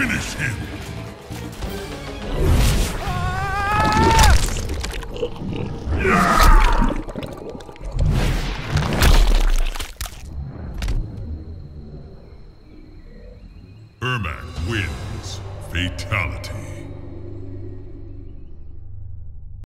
Finish him! Ermac wins. Fatality.